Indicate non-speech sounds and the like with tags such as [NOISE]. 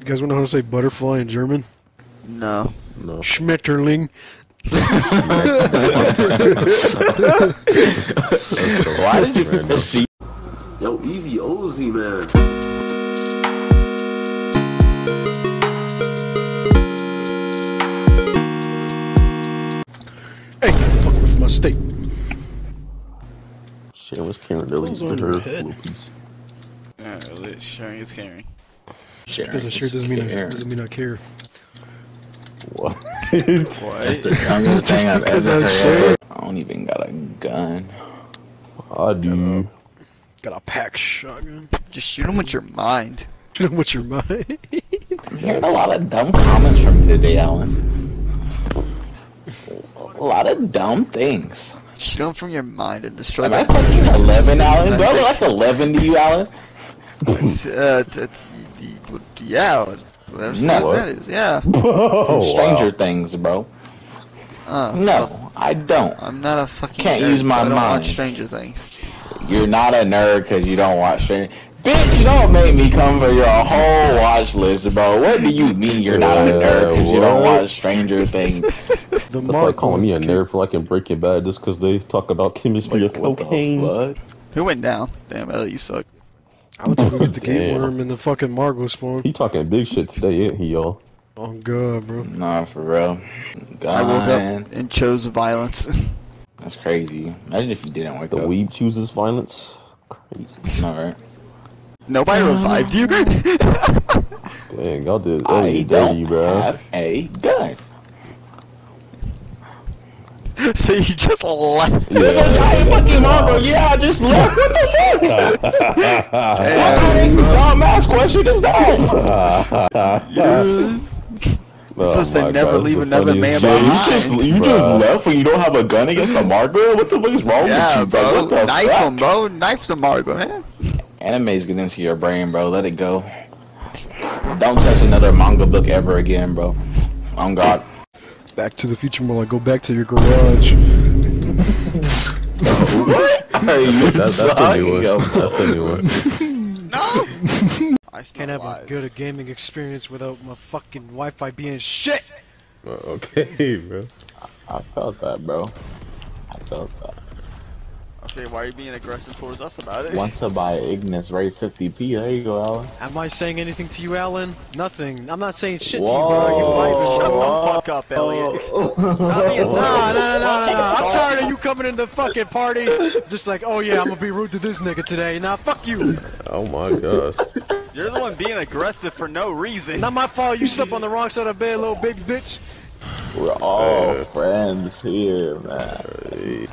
You guys want to know how to say butterfly in German? No. No. Schmetterling. [LAUGHS] Why did you put the C? Yo, Eazy Ozie, man. Hey, fuck with my steak. Shit, what's Karen really Clothes on to her your head. little piece? Uh, sharing is caring. Because I sure doesn't mean I, doesn't mean I care. What? [LAUGHS] That's the youngest thing I've ever heard. said- I don't even got a gun. I do. Got a pack shotgun. Just shoot him with your mind. [LAUGHS] Shoot him with your mind? [LAUGHS] I'm hearing a lot of dumb comments from you today, Alan. A lot of dumb things. Shoot him from your mind and destroy Am I fucking 11, Alan? Do I look like 11 to you, Alan? It's, uh, it's, it's, y- y- yeah, whatever No. that is, yeah. [LAUGHS] Oh, Stranger wow. Things, bro. Uh, No, I don't. I'm not a fucking Can't nerd, use my so I don't mind. watch Stranger Things. You're not a nerd because you don't watch Stranger Bitch, don't make me come for your whole watch list, bro. What do you mean you're not a nerd because you don't watch Stranger Things? [LAUGHS] The That's like calling me a nerd for like in Breaking Bad just because they talk about chemistry of What the cocaine. fuck? Who went down? Damn, Ellie, you suck. I went to go get the [LAUGHS] Damn. gate worm and the fucking Margot spawn. He talking big shit today, ain't he, y'all? Oh god, bro. Nah, for real. I woke God, up and chose violence. [LAUGHS] that's crazy. Imagine if you didn't wake The up. weeb chooses violence. Crazy. All right. Nobody revived you? [LAUGHS] Dang, y'all did I Ellie don't dirty, bro. have a gun. [LAUGHS] so you just left. There's a giant fucking mongrel. Yeah, I just left. What the fuck? What kind of dumbass question is that? You're Oh supposed to my never God, leave the another man So shit. you just you just left when you don't have a gun against a margrave? What the fuck is wrong yeah, with you, bro? bro. What the Knife fuck? him, bro. Knife the Margot, man. Animes get into your brain, bro. Let it go. Don't touch another manga book ever again, bro. On God. Back to the future more like go back to your garage. what? [LAUGHS] Are you That's, that's a new one. That's a new one. [LAUGHS] No. I Can't have a lies. good gaming experience without my fucking Wi-Fi being shit. Okay, bro. I felt that, bro. I felt that. Okay, why are you being aggressive towards us about it? Want to buy Ignis Ray 50p? There you go, Alan. Am I saying anything to you, Alan? Nothing. I'm not saying shit to you, bro. You vibing? Shut Whoa. the fuck up, Elliot. Nah, nah, nah, nah, nah. I'm tired of you coming in the fucking party just like, oh yeah, I'm gonna be rude to this nigga today. Nah, fuck you. Oh my gosh. [LAUGHS] You're the one being aggressive for no reason. Not my fault. You slept on the wrong side of bed, little baby bitch. We're all friends here, man.